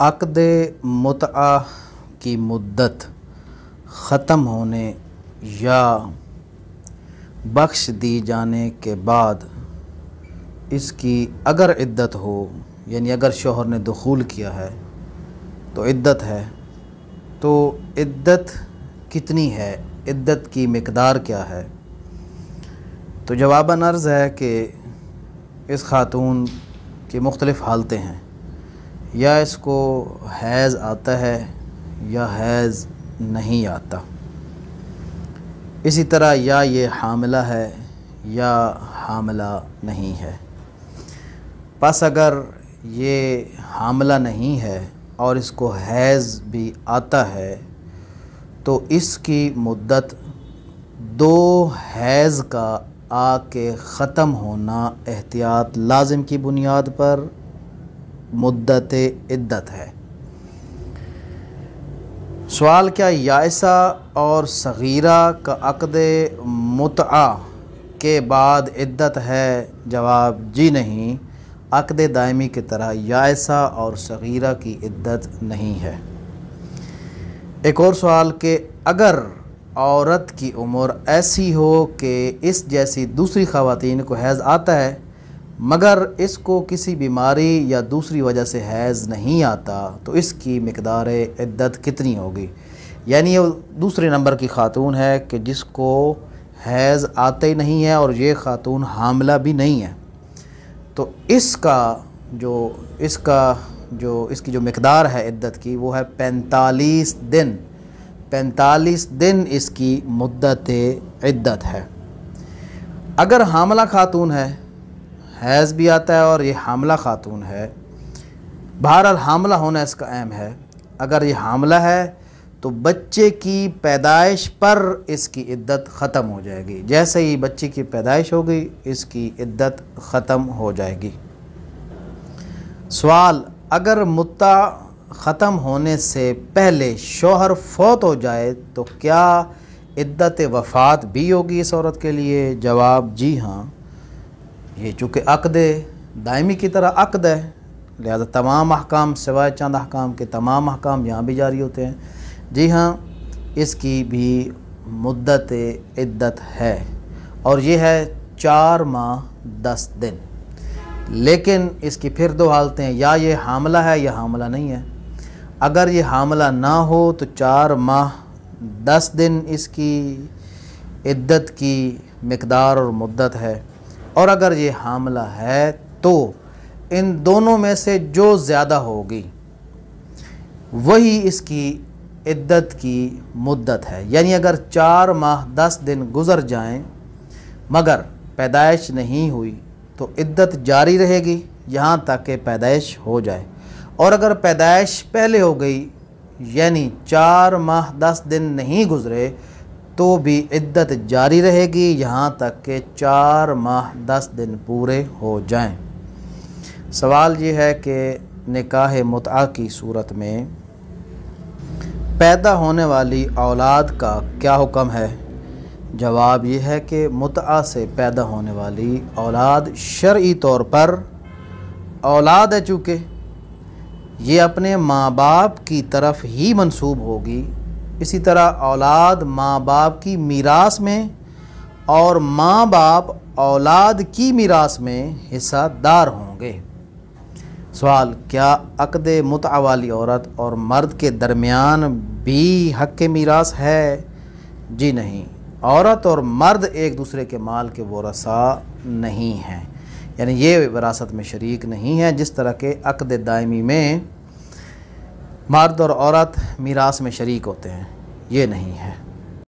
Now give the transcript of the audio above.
अक़द मुतआ की मुद्दत ख़त्म होने या बख्श दी जाने के बाद इसकी अगर इद्दत हो, यानी अगर शोहर ने दखूल किया है तो इद्दत है। तो इद्दत कितनी है? इद्दत की मकदार क्या है? तो जवाबन अर्ज़ है कि इस ख़ातून की मुख्तलिफ़ हालतें हैं। या इसको हैज़ आता है या हैज़ नहीं आता। इसी तरह या ये हामला है या हामला नहीं है। बस अगर ये हामला नहीं है और इसको हैज़ भी आता है तो इसकी मुद्दत दो हैज़ का आके ख़त्म होना एहतियात लाजिम की बुनियाद पर मुद्दत इद्दत है। सवाल क्या यासा और सग़ीरा का अक़द मुतआ के बाद इद्दत है? जवाब, जी नहीं। अक़द दायमी की तरह यासा और सग़ीरा की इद्दत नहीं है। एक और सवाल के अगर औरत की उम्र ऐसी हो कि इस जैसी दूसरी ख़वातीन को हैज़ आता है मगर इसको किसी बीमारी या दूसरी वजह से हैज़ नहीं आता तो इसकी मकदार इद्दत कितनी होगी? यानी ये दूसरे नंबर की ख़ातून है कि जिसको हैज़ आते ही नहीं है और ये ख़ातून हामला भी नहीं है। तो इसका जो इसका जो, इसकी जो मकदार है इद्दत की, वो है पैंतालीस दिन। पैंतालीस दिन इसकी मुद्दत इद्दत है। अगर हामला खातून है हैज़ भी आता है और ये हामला खातून है। बहरहाल हामला होना इसका अहम है। अगर ये हामला है तो बच्चे की पैदाइश पर इसकी इद्दत ख़त्म हो जाएगी। जैसे ही बच्चे की पैदाइश हो गई, इसकी इद्दत ख़त्म हो जाएगी। सवाल, अगर मुत्ता ख़त्म होने से पहले शोहर फौत हो जाए तो क्या इद्दत वफ़ात भी होगी इस औरत के लिए? जवाब, जी हाँ। ये चूँकि अक़द दायमी की तरह अक़द है लिहाजा तमाम अहकाम, सिवाय चंद अहकाम के तमाम अहकाम यहाँ भी जारी होते हैं। जी हाँ इसकी भी मुद्दत, इद्दत है और ये है चार माह दस दिन। लेकिन इसकी फिर दो हालतें हैं। या ये हामला है, या हामला नहीं है। अगर ये हामला ना हो तो चार माह दस दिन इसकी इद्दत की मकदार और मुद्दत है। और अगर ये हामला है तो इन दोनों में से जो ज़्यादा होगी, वही इसकी इद्दत की मुद्दत है। यानी अगर चार माह, दस दिन गुज़र जाएँ, मगर पैदाइश नहीं हुई तो इद्दत जारी रहेगी, यहाँ तक कि पैदाइश हो जाए। और अगर पैदाइश पहले हो गई, यानी चार माह, दस दिन नहीं गुज़रे तो भी इद्दत जारी रहेगी। यहाँ तक कि चार माह दस दिन पूरे हो जाएँ। सवाल ये है कि निकाह मुतआ की सूरत में पैदा होने वाली औलाद का क्या हुक्म है? जवाब यह है कि मुतआ से पैदा होने वाली औलाद शर्ई तौर पर औलाद है चूँकि। ये अपने माँ बाप की तरफ़ ही मंसूब होगी। इसी तरह औलाद माँ बाप की मीरास में और माँ बाप औलाद की मीरास में हिस्सादार होंगे। सवाल, क्या अक़द मुतआ वाली औरत और मर्द के दरमियान भी हक मीरास है? जी नहीं। औरत और मर्द एक दूसरे के माल के वरसा नहीं हैं। यानी ये विरासत में शरीक नहीं है, जिस तरह के अक़द दायमी में मर्द और औरत मीरास में शरीक होते हैं। ये नहीं है।